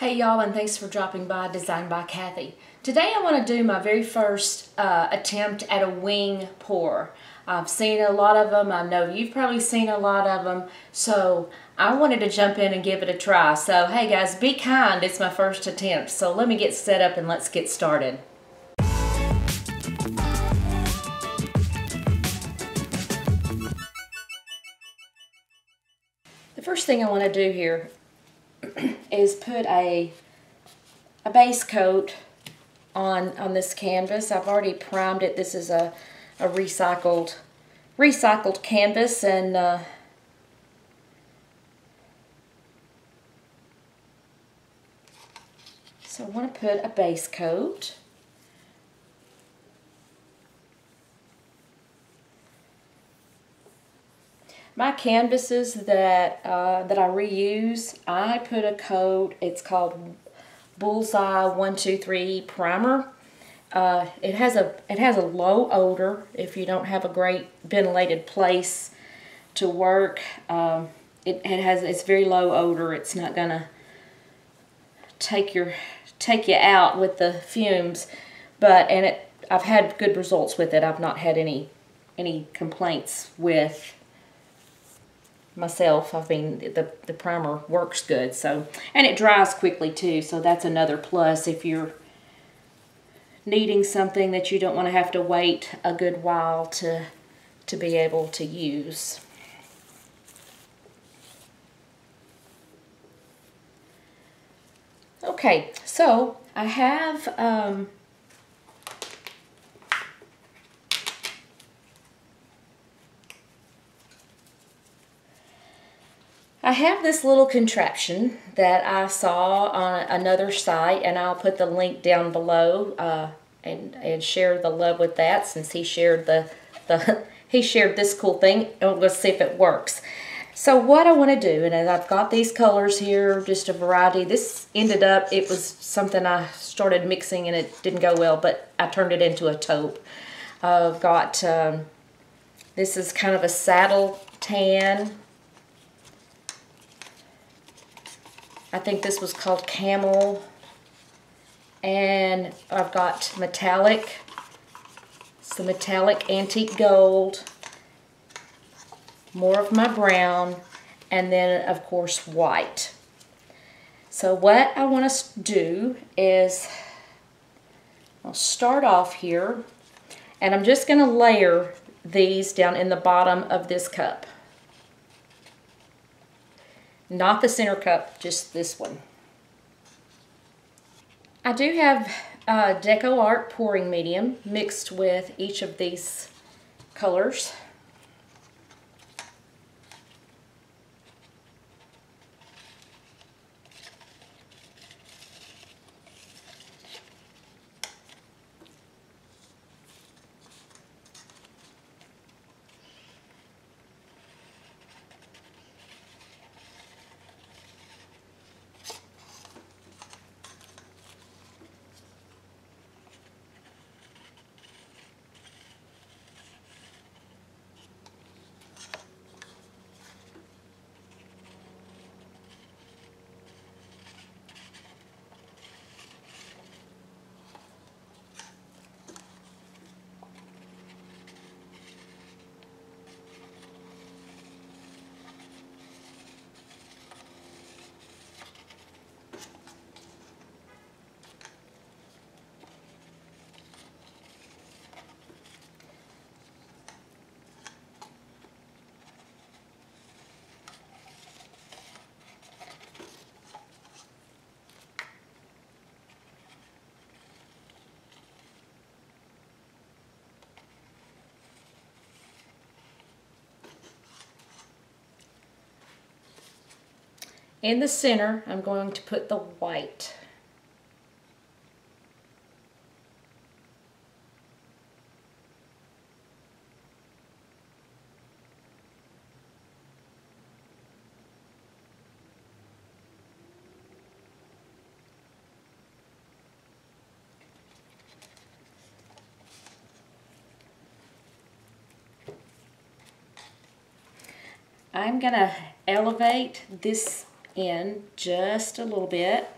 Hey y'all and thanks for dropping by Designed by Kathy. Today I want to do my very first uh, attempt at a wing pour. I've seen a lot of them, I know you've probably seen a lot of them, so I wanted to jump in and give it a try. So hey guys, be kind, it's my first attempt. So let me get set up and let's get started. The first thing I want to do here is put a a base coat on on this canvas. I've already primed it. This is a, a recycled recycled canvas and uh, so I want to put a base coat. My canvases that uh, that I reuse, I put a coat. It's called Bullseye One Two Three Primer. Uh, it has a it has a low odor if you don't have a great ventilated place to work. Um, it, it has it's very low odor. It's not gonna take your take you out with the fumes, but and it I've had good results with it. I've not had any any complaints with myself. I mean, the, the primer works good. So, and it dries quickly too. So that's another plus if you're needing something that you don't want to have to wait a good while to, to be able to use. Okay, so I have um, I have this little contraption that I saw on another site, and I'll put the link down below uh, and, and share the love with that since he shared the, the he shared this cool thing, and let's see if it works. So what I want to do, and I've got these colors here, just a variety. This ended up, it was something I started mixing and it didn't go well, but I turned it into a taupe. I've got, um, this is kind of a saddle tan I think this was called Camel. And I've got metallic. It's the metallic antique gold. More of my brown. And then, of course, white. So what I want to do is I'll start off here. And I'm just going to layer these down in the bottom of this cup. Not the center cup, just this one. I do have uh, DecoArt pouring medium mixed with each of these colors. In the center, I'm going to put the white. I'm going to elevate this in just a little bit.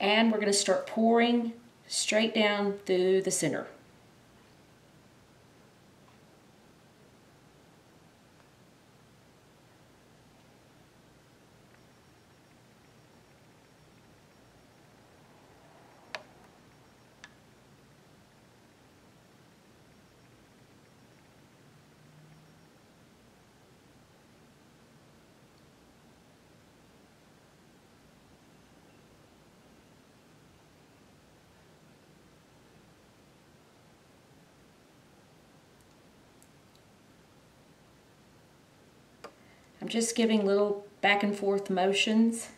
And we're going to start pouring straight down through the center. I'm just giving little back and forth motions.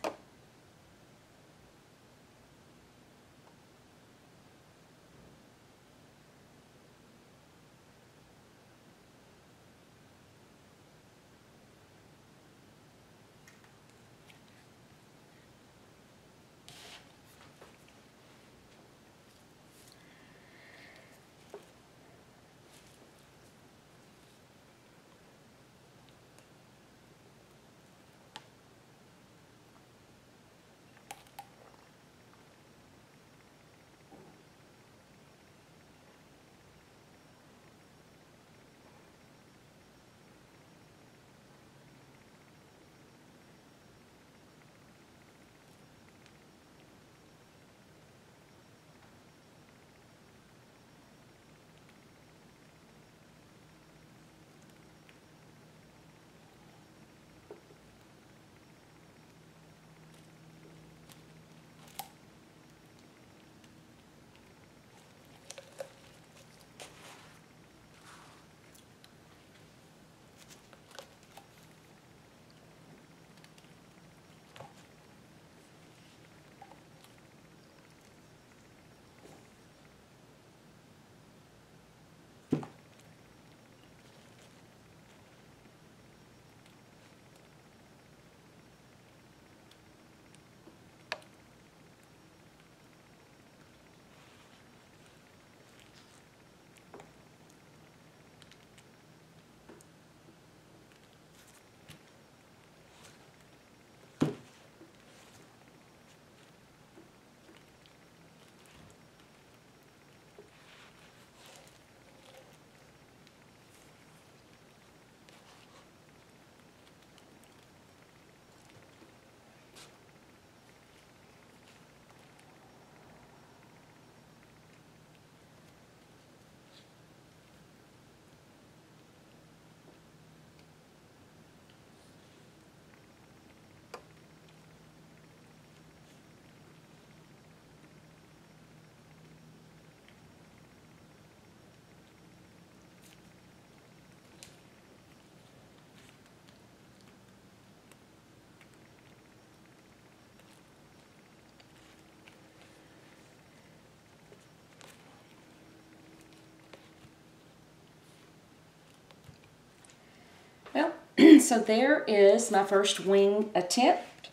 So there is my first wing attempt.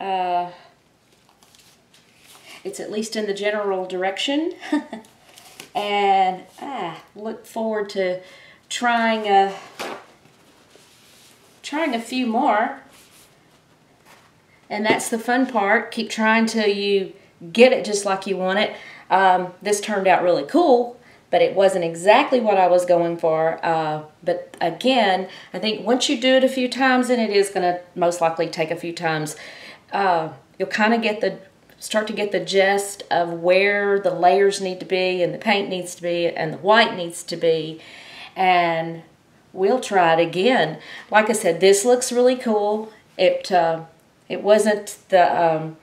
Uh, it's at least in the general direction. and I look forward to trying a, trying a few more. And that's the fun part. Keep trying till you get it just like you want it. Um, this turned out really cool but it wasn't exactly what I was going for. Uh, but again, I think once you do it a few times, and it is going to most likely take a few times, uh, you'll kind of get the start to get the gist of where the layers need to be and the paint needs to be and the white needs to be and we'll try it again like I said this looks really cool it uh, it wasn't the um,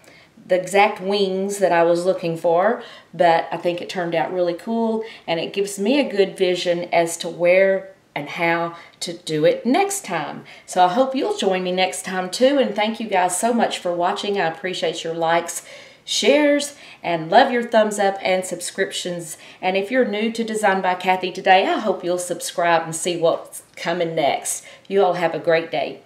the exact wings that I was looking for, but I think it turned out really cool and it gives me a good vision as to where and how to do it next time. So I hope you'll join me next time too and thank you guys so much for watching. I appreciate your likes, shares, and love your thumbs up and subscriptions. And if you're new to Designed by Kathy today, I hope you'll subscribe and see what's coming next. You all have a great day.